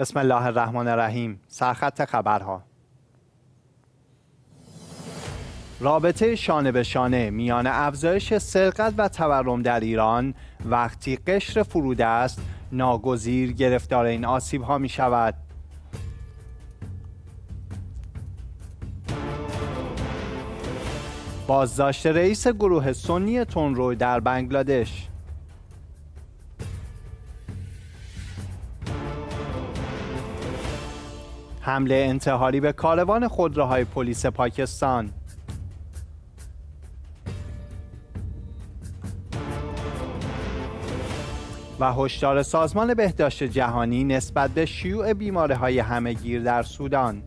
بسم الله الرحمن الرحیم. سرخط خبرها. رابطه شانه به شانه میان افزایش سرقت و تورم در ایران وقتی قشر فرود است ناگزیر گرفتار این آسیب ها می شود بازداشت رئیس گروه سنی تونرو در بنگلادش. حمله انتحاری به کاروان خودروهای پلیس پاکستان. و هشدار سازمان بهداشت جهانی نسبت به شیوع بیماری‌های همهگیر در سودان.